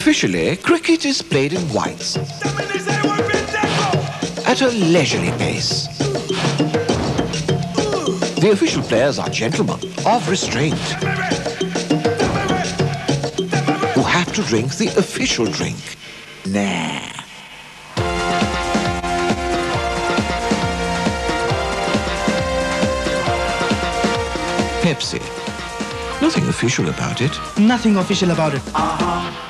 Officially, cricket is played in whites at a leisurely pace. The official players are gentlemen of restraint who have to drink the official drink. Nah. Pepsi. Nothing official about it. Nothing official about it. Uh-huh.